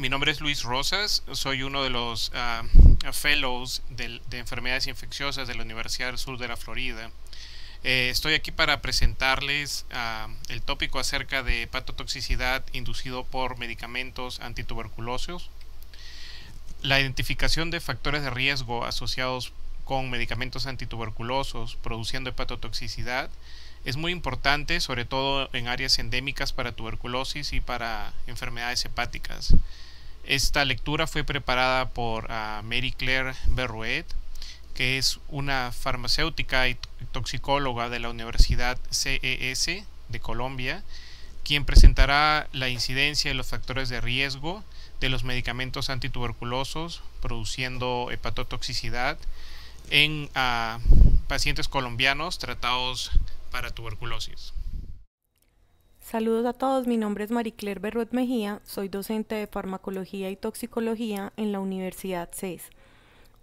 Mi nombre es Luis Rosas, soy uno de los ah, fellows de, enfermedades infecciosas de la Universidad del Sur de la Florida. Eh, estoy aquí para presentarles ah, el tópico acerca de hepatotoxicidad inducido por medicamentos antituberculosos, la identificación de factores de riesgo asociados con medicamentos antituberculosos produciendo hepatotoxicidad es muy importante, sobre todo en áreas endémicas para tuberculosis y para enfermedades hepáticas. Esta lectura fue preparada por uh, Mary Claire Berruet, que es una farmacéutica y toxicóloga de la Universidad CES de Colombia, quien presentará la incidencia y los factores de riesgo de los medicamentos antituberculosos produciendo hepatotoxicidad en uh, pacientes colombianos tratados para tuberculosis. Saludos a todos, mi nombre es Marie-Claire Berruet Mejía, soy docente de farmacología y toxicología en la Universidad CES.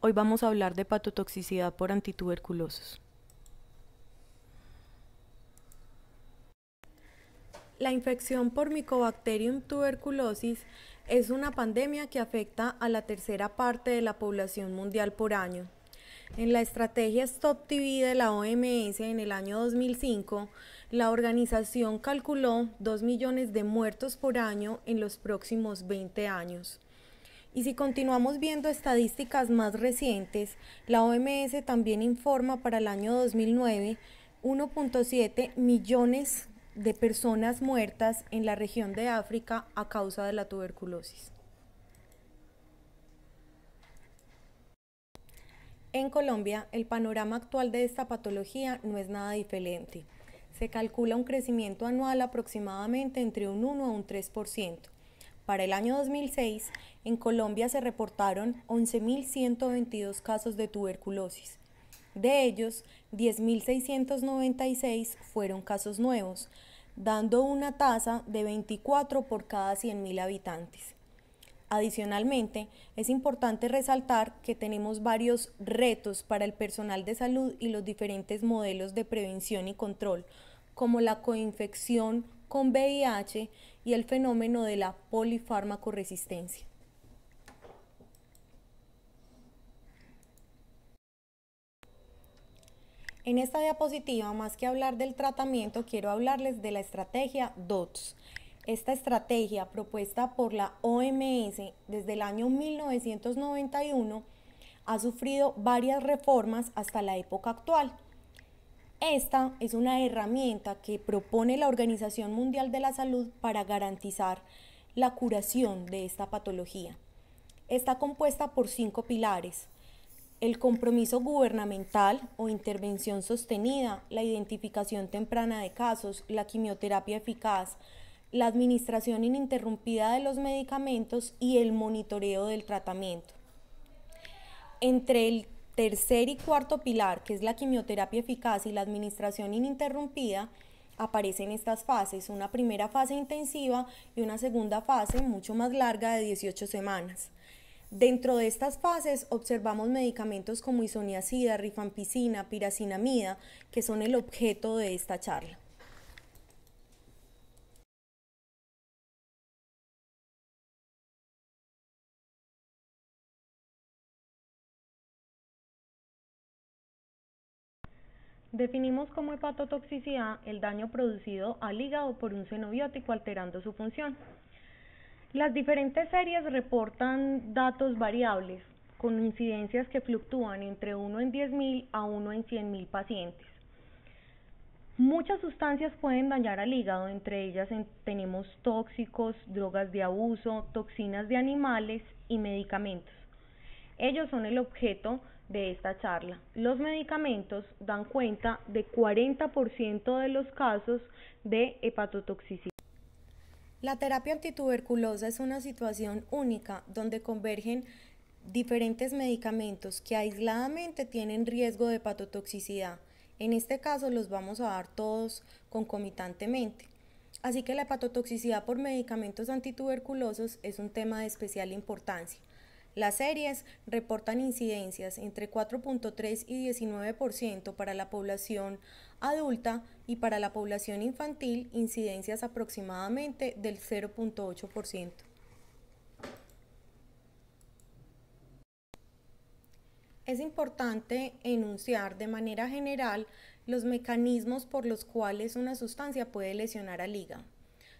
Hoy vamos a hablar de patotoxicidad por antituberculosos. La infección por Mycobacterium tuberculosis es una pandemia que afecta a la tercera parte de la población mundial por año. En la estrategia Stop TB de la OMS en el año 2005, la organización calculó 2 millones de muertos por año en los próximos 20 años. Y si continuamos viendo estadísticas más recientes, la OMS también informa para el año 2009 1.7 millones de personas muertas en la región de África a causa de la tuberculosis. En Colombia, el panorama actual de esta patología no es nada diferente se calcula un crecimiento anual aproximadamente entre un 1 a un 3%. Para el año 2006, en Colombia se reportaron 11.122 casos de tuberculosis. De ellos, 10.696 fueron casos nuevos, dando una tasa de 24 por cada 100.000 habitantes. Adicionalmente, es importante resaltar que tenemos varios retos para el personal de salud y los diferentes modelos de prevención y control, como la coinfección con VIH y el fenómeno de la polifármaco-resistencia. En esta diapositiva, más que hablar del tratamiento, quiero hablarles de la estrategia DOTS. Esta estrategia propuesta por la OMS desde el año 1991 ha sufrido varias reformas hasta la época actual. Esta es una herramienta que propone la Organización Mundial de la Salud para garantizar la curación de esta patología. Está compuesta por cinco pilares. El compromiso gubernamental o intervención sostenida, la identificación temprana de casos, la quimioterapia eficaz, la administración ininterrumpida de los medicamentos y el monitoreo del tratamiento. Entre el tercer y cuarto pilar, que es la quimioterapia eficaz y la administración ininterrumpida, aparecen estas fases, una primera fase intensiva y una segunda fase mucho más larga de 18 semanas. Dentro de estas fases observamos medicamentos como isoniazida, rifampicina, piracinamida, que son el objeto de esta charla. Definimos como hepatotoxicidad el daño producido al hígado por un xenobiótico alterando su función. Las diferentes series reportan datos variables con incidencias que fluctúan entre 1 en 10.000 a 1 en 100.000 pacientes. Muchas sustancias pueden dañar al hígado, entre ellas tenemos tóxicos, drogas de abuso, toxinas de animales y medicamentos. Ellos son el objeto de esta charla. Los medicamentos dan cuenta de 40% de los casos de hepatotoxicidad. La terapia antituberculosa es una situación única donde convergen diferentes medicamentos que aisladamente tienen riesgo de hepatotoxicidad. En este caso los vamos a dar todos concomitantemente. Así que la hepatotoxicidad por medicamentos antituberculosos es un tema de especial importancia. Las series reportan incidencias entre 4.3 y 19% para la población adulta y para la población infantil incidencias aproximadamente del 0.8%. Es importante enunciar de manera general los mecanismos por los cuales una sustancia puede lesionar al hígado.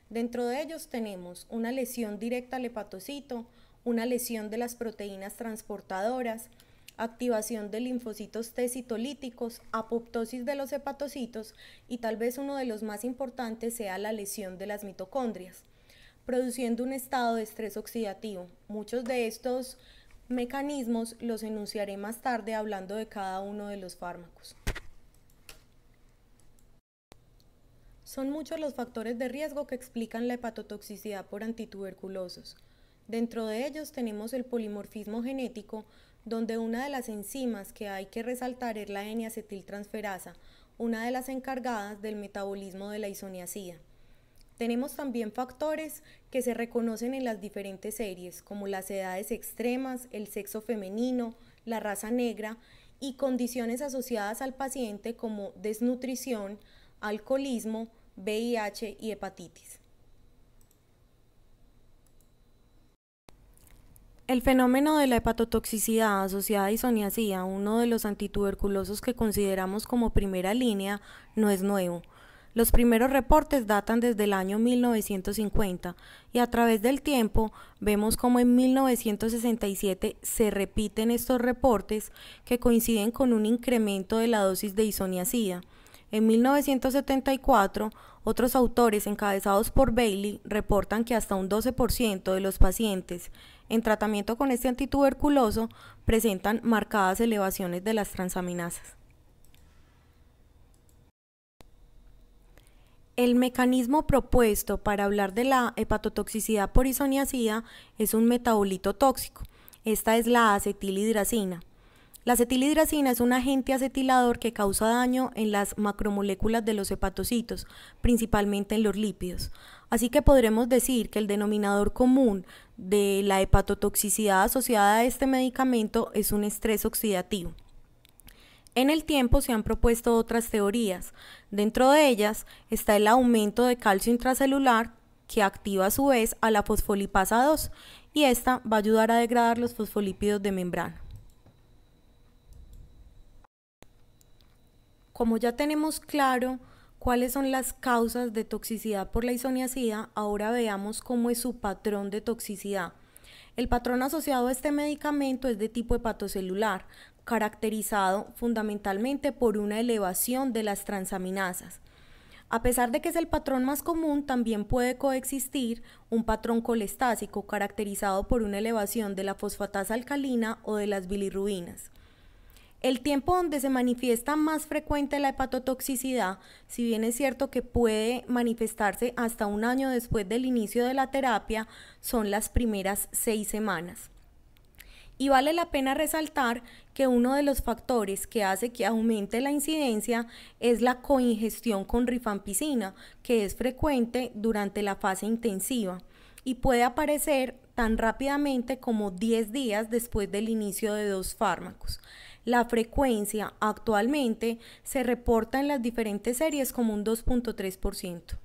Dentro de ellos tenemos una lesión directa al hepatocito, una lesión de las proteínas transportadoras, activación de linfocitos T citolíticos, apoptosis de los hepatocitos y tal vez uno de los más importantes sea la lesión de las mitocondrias, produciendo un estado de estrés oxidativo. Muchos de estos mecanismos los enunciaré más tarde hablando de cada uno de los fármacos. Son muchos los factores de riesgo que explican la hepatotoxicidad por antituberculosos. Dentro de ellos tenemos el polimorfismo genético, donde una de las enzimas que hay que resaltar es la N-acetiltransferasa, una de las encargadas del metabolismo de la isoniazida. Tenemos también factores que se reconocen en las diferentes series, como las edades extremas, el sexo femenino, la raza negra y condiciones asociadas al paciente como desnutrición, alcoholismo, VIH y hepatitis. El fenómeno de la hepatotoxicidad asociada a isoniazida, uno de los antituberculosos que consideramos como primera línea, no es nuevo. Los primeros reportes datan desde el año 1950 y a través del tiempo vemos como en 1967 se repiten estos reportes que coinciden con un incremento de la dosis de isoniazida. En 1974, otros autores encabezados por Bailey reportan que hasta un 12% de los pacientes en tratamiento con este antituberculoso presentan marcadas elevaciones de las transaminasas. El mecanismo propuesto para hablar de la hepatotoxicidad por isoniazida es un metabolito tóxico. Esta es la acetilhidracina. La acetilhidracina es un agente acetilador que causa daño en las macromoléculas de los hepatocitos, principalmente en los lípidos. Así que podremos decir que el denominador común de la hepatotoxicidad asociada a este medicamento es un estrés oxidativo. En el tiempo se han propuesto otras teorías. Dentro de ellas está el aumento de calcio intracelular que activa a su vez a la fosfolipasa 2 y esta va a ayudar a degradar los fosfolípidos de membrana. Como ya tenemos claro cuáles son las causas de toxicidad por la isoniazida, ahora veamos cómo es su patrón de toxicidad. El patrón asociado a este medicamento es de tipo hepatocelular, caracterizado fundamentalmente por una elevación de las transaminasas. A pesar de que es el patrón más común, también puede coexistir un patrón colestásico caracterizado por una elevación de la fosfatasa alcalina o de las bilirrubinas. El tiempo donde se manifiesta más frecuente la hepatotoxicidad, si bien es cierto que puede manifestarse hasta un año después del inicio de la terapia, son las primeras seis semanas. Y vale la pena resaltar que uno de los factores que hace que aumente la incidencia es la coingestión con rifampicina, que es frecuente durante la fase intensiva y puede aparecer tan rápidamente como 10 días después del inicio de dos fármacos. La frecuencia actualmente se reporta en las diferentes series como un 2.3%.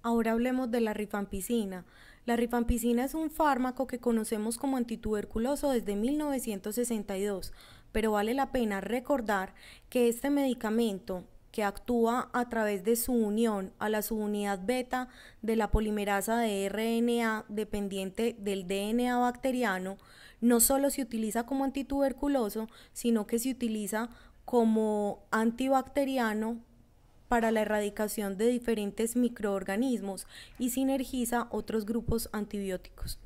Ahora hablemos de la rifampicina. La rifampicina es un fármaco que conocemos como antituberculoso desde 1962, pero vale la pena recordar que este medicamento que actúa a través de su unión a la subunidad beta de la polimerasa de RNA dependiente del DNA bacteriano, no solo se utiliza como antituberculoso, sino que se utiliza como antibacteriano para la erradicación de diferentes microorganismos y sinergiza otros grupos antibióticos.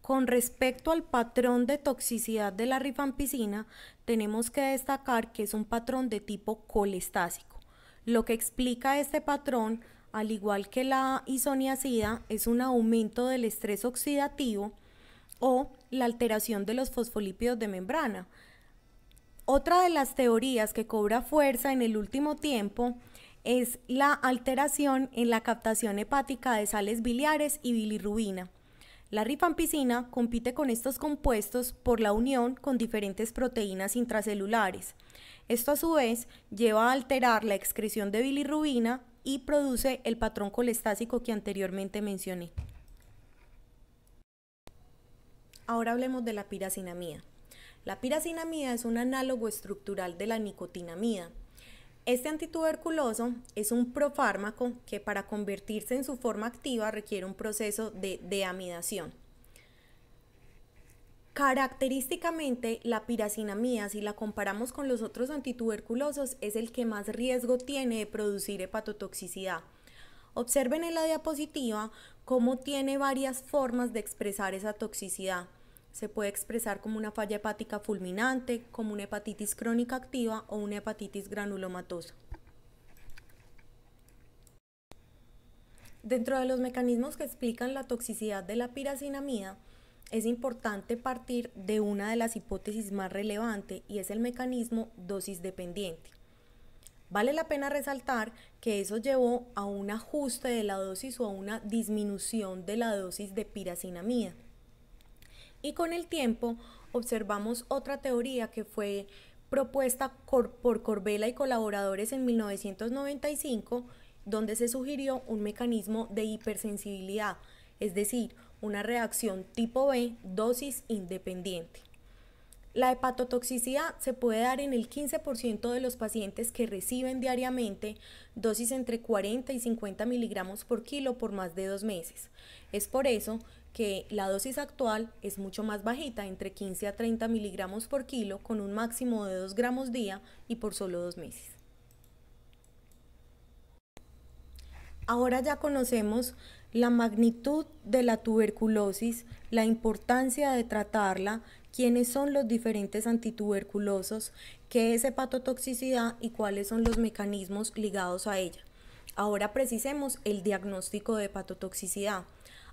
Con respecto al patrón de toxicidad de la rifampicina, tenemos que destacar que es un patrón de tipo colestásico. Lo que explica este patrón al igual que la isoniazida, es un aumento del estrés oxidativo o la alteración de los fosfolípidos de membrana. Otra de las teorías que cobra fuerza en el último tiempo es la alteración en la captación hepática de sales biliares y bilirrubina. La rifampicina compite con estos compuestos por la unión con diferentes proteínas intracelulares. Esto a su vez lleva a alterar la excreción de bilirrubina y produce el patrón colestásico que anteriormente mencioné. Ahora hablemos de la piracinamida. La piracinamida es un análogo estructural de la nicotinamida. Este antituberculoso es un profármaco que para convertirse en su forma activa requiere un proceso de deamidación. Característicamente, la piracinamida, si la comparamos con los otros antituberculosos, es el que más riesgo tiene de producir hepatotoxicidad. Observen en la diapositiva cómo tiene varias formas de expresar esa toxicidad. Se puede expresar como una falla hepática fulminante, como una hepatitis crónica activa o una hepatitis granulomatosa. Dentro de los mecanismos que explican la toxicidad de la piracinamida, es importante partir de una de las hipótesis más relevantes y es el mecanismo dosis dependiente. Vale la pena resaltar que eso llevó a un ajuste de la dosis o a una disminución de la dosis de piracinamida. Y con el tiempo observamos otra teoría que fue propuesta por Corbella y colaboradores en 1995, donde se sugirió un mecanismo de hipersensibilidad, es decir, una reacción tipo B dosis independiente. La hepatotoxicidad se puede dar en el 15% de los pacientes que reciben diariamente dosis entre 40 y 50 miligramos por kilo por más de dos meses. Es por eso que la dosis actual es mucho más bajita, entre 15 a 30 miligramos por kilo, con un máximo de 2 gramos día y por solo dos meses. Ahora ya conocemos la magnitud de la tuberculosis, la importancia de tratarla, quiénes son los diferentes antituberculosos, qué es hepatotoxicidad y cuáles son los mecanismos ligados a ella. Ahora precisemos el diagnóstico de hepatotoxicidad.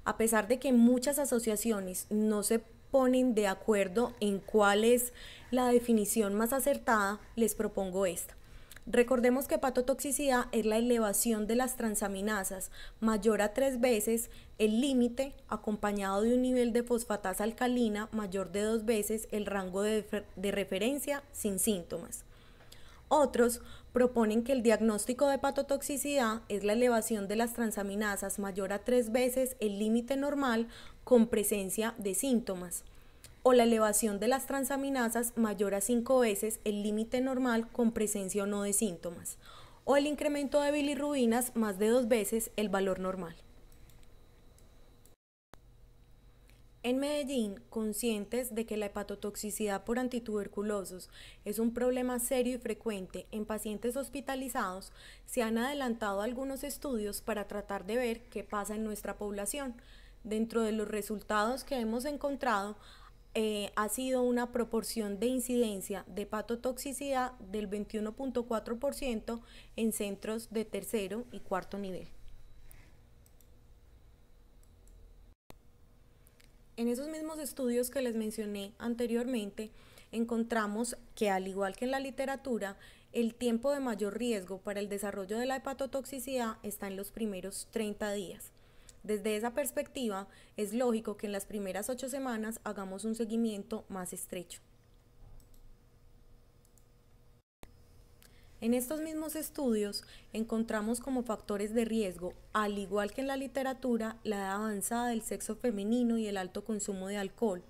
A pesar de que muchas asociaciones no se ponen de acuerdo en cuál es la definición más acertada, les propongo esta. Recordemos que hepatotoxicidad es la elevación de las transaminasas mayor a tres veces el límite acompañado de un nivel de fosfatasa alcalina mayor de dos veces el rango de, de, referencia sin síntomas. Otros proponen que el diagnóstico de hepatotoxicidad es la elevación de las transaminasas mayor a tres veces el límite normal con presencia de síntomas o la elevación de las transaminasas mayor a 5 veces el límite normal con presencia o no de síntomas, o el incremento de bilirrubinas más de dos veces el valor normal. En Medellín, conscientes de que la hepatotoxicidad por antituberculosos es un problema serio y frecuente en pacientes hospitalizados, se han adelantado algunos estudios para tratar de ver qué pasa en nuestra población. Dentro de los resultados que hemos encontrado, eh, ha sido una proporción de incidencia de patotoxicidad del 21.4% en centros de tercero y cuarto nivel. En esos mismos estudios que les mencioné anteriormente, encontramos que al igual que en la literatura, el tiempo de mayor riesgo para el desarrollo de la hepatotoxicidad está en los primeros 30 días. Desde esa perspectiva, es lógico que en las primeras ocho semanas hagamos un seguimiento más estrecho. En estos mismos estudios encontramos como factores de riesgo, al igual que en la literatura, la edad avanzada del sexo femenino y el alto consumo de alcohol.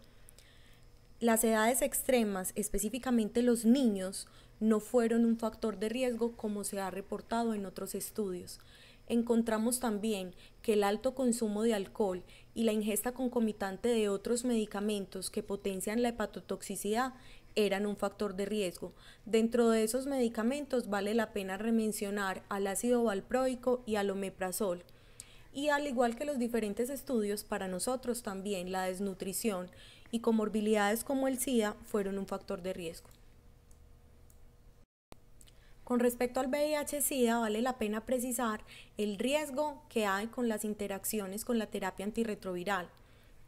Las edades extremas, específicamente los niños, no fueron un factor de riesgo como se ha reportado en otros estudios encontramos también que el alto consumo de alcohol y la ingesta concomitante de otros medicamentos que potencian la hepatotoxicidad eran un factor de riesgo. Dentro de esos medicamentos vale la pena remencionar al ácido valproico y al omeprazol. Y al igual que los diferentes estudios, para nosotros también la desnutrición y comorbilidades como el SIDA fueron un factor de riesgo. Con respecto al VIH-Sida, vale la pena precisar el riesgo que hay con las interacciones con la terapia antirretroviral.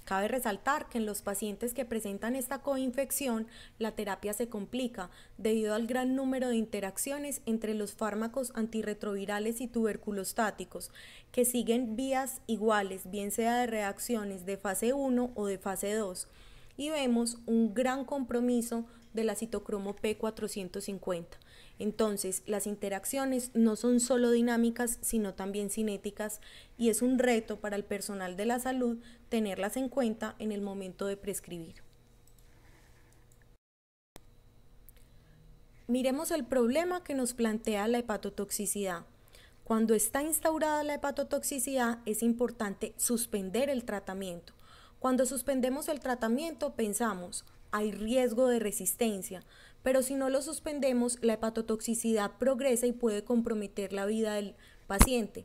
Cabe resaltar que en los pacientes que presentan esta coinfección, la terapia se complica debido al gran número de interacciones entre los fármacos antirretrovirales y tuberculostáticos, que siguen vías iguales, bien sea de reacciones de fase 1 o de fase 2. Y vemos un gran compromiso de la citocromo P450. Entonces, las interacciones no son solo dinámicas, sino también cinéticas y es un reto para el personal de la salud tenerlas en cuenta en el momento de prescribir. Miremos el problema que nos plantea la hepatotoxicidad. Cuando está instaurada la hepatotoxicidad es importante suspender el tratamiento. Cuando suspendemos el tratamiento pensamos, hay riesgo de resistencia, pero si no lo suspendemos, la hepatotoxicidad progresa y puede comprometer la vida del paciente.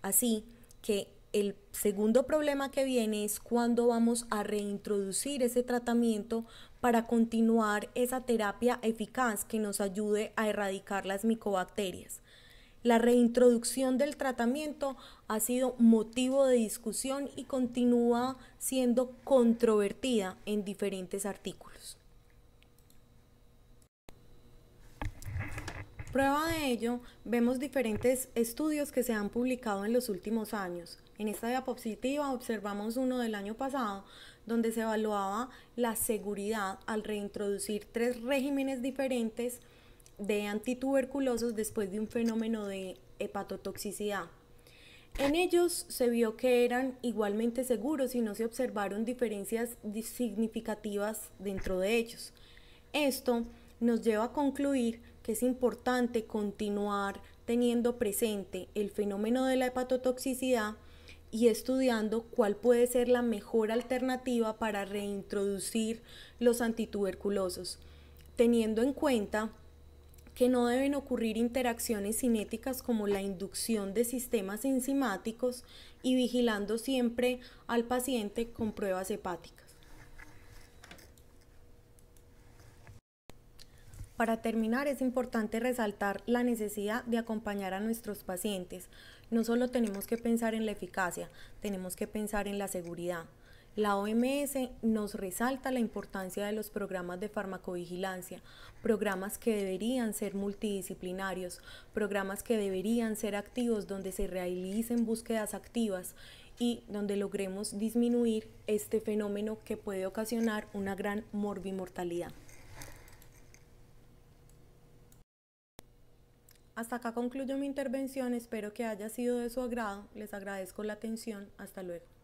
Así que el segundo problema que viene es cuando vamos a reintroducir ese tratamiento para continuar esa terapia eficaz que nos ayude a erradicar las micobacterias. La reintroducción del tratamiento ha sido motivo de discusión y continúa siendo controvertida en diferentes artículos. Prueba de ello, vemos diferentes estudios que se han publicado en los últimos años. En esta diapositiva observamos uno del año pasado donde se evaluaba la seguridad al reintroducir tres regímenes diferentes de antituberculosos después de un fenómeno de hepatotoxicidad. En ellos se vio que eran igualmente seguros y no se observaron diferencias significativas dentro de ellos. Esto nos lleva a concluir que es importante continuar teniendo presente el fenómeno de la hepatotoxicidad y estudiando cuál puede ser la mejor alternativa para reintroducir los antituberculosos, teniendo en cuenta que no deben ocurrir interacciones cinéticas como la inducción de sistemas enzimáticos y vigilando siempre al paciente con pruebas hepáticas. Para terminar, es importante resaltar la necesidad de acompañar a nuestros pacientes. No solo tenemos que pensar en la eficacia, tenemos que pensar en la seguridad. La OMS nos resalta la importancia de los programas de farmacovigilancia, programas que deberían ser multidisciplinarios, programas que deberían ser activos donde se realicen búsquedas activas y donde logremos disminuir este fenómeno que puede ocasionar una gran morbimortalidad. Hasta acá concluyo mi intervención, espero que haya sido de su agrado, les agradezco la atención, hasta luego.